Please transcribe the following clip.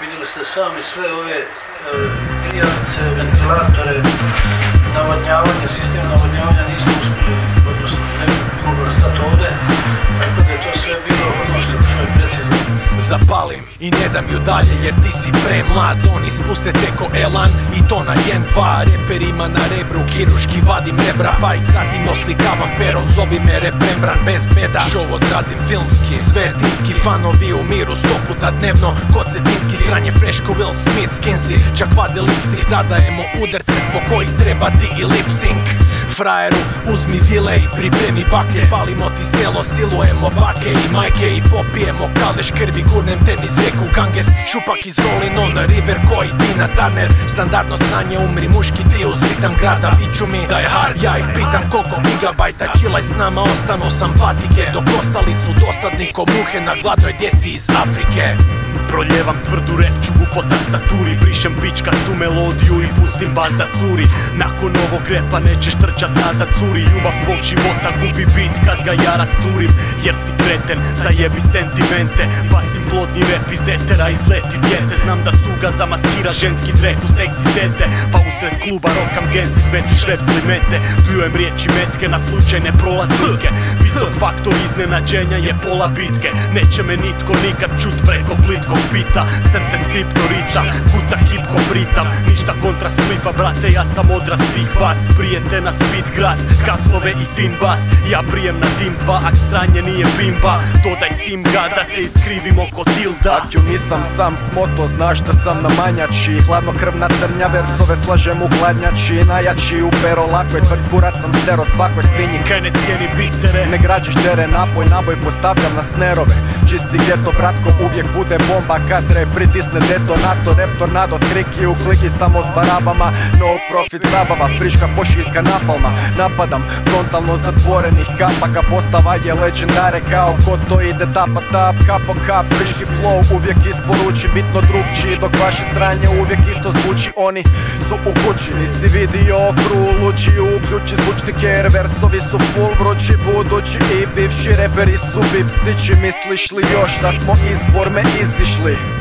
Vidjeli ste sami sve ove grijanice, ventilatore, navodnjavanje, sistem navodnjavanja nismo uspjeli, i ne dam ju dalje jer ti si premlad. Oni spuste teko elan i to na jen dva. Reperima na rebru kiruški vadim rebra. Pa ih zatim oslikavam pero Zovi me reprembran bez beda. Show odradim filmski Sve timski fanovi u miru. Sto puta dnevno Kod cetinski sranje freško Will Smith skinsi. Čak vade lipsi Zadajemo udarce zbog treba di i lip sync Frajeru, uzmi vile i pripremi baklje Palimo ti selo, silujemo bake i majke I popijemo kaleš krvi, gurnem tenis rijeku Ganges. Šupak iz Rolling on River koji Tina Turner. Standardno znanje, umri muški ti uz ritam grada Viću mi da je hard, ja ih pitam koliko gigabajta Čilaj s nama, ostano sam patike. Dok ostali su dosadni ko na gladnoj djeci iz Afrike Proljevam tvrdu repčugu po tastaturi Brišem tu melodiju i pustim bas da curi. Nakon ovog repa nećeš trčat nazad curi. Ljubav tvog života gubi bit kad ga ja rasturim Jer si kreten, zajebi sentimente. Bacim plodni rep iz etera, izleti djete Znam da cuga zamaskira ženski drek u seksi dete Pa usred kluba rokam genzi, fetiš rep mete Pljujem riječi metke na slučajne prolaznike. Visok faktor iznenađenja je pola bitke. Neće me nitko nikad čut preko plitkog pita Srce skriptorita, kuca hip hop ritam Ništa kontra splifa brate, ja sam odraz svih vas Prijete na speed gras, kasove i fin bas Ja prijem na dim dva, ak sranje nije bimba Dodaj simga da se iskrivim oko tilda. Akju nisam sam smoto, znaš da sam na manjači Hladno krvna crnja, versove slažem u hladnjači Najjači u pero, lako je tvrd kurac sam stero svakoj svinji. Kaj ne cijeni bisere? Ne građiš tere, napoj, naboj postavljam na snerove. Čisti geto, bratko, uvijek bude bomba Katre pritisne detonator, rep tornado Skriki u kliki samo s barabama. No profit zabava, friška pošiljka napalma. Napadam frontalno zatvorenih kapaka Postava je legendare kao ko to ide tapa tap Kapo kap, friški flow uvijek isporuči Bitno drugčiji dok vaše sranje uvijek isto zvuči. Oni su u kući, nisi vidio okru luči Uključi zvučnike jer versovi su full vrući Budući i bivši reperi su bipsići. Misliš li još da smo iz forme izišli? Ashley.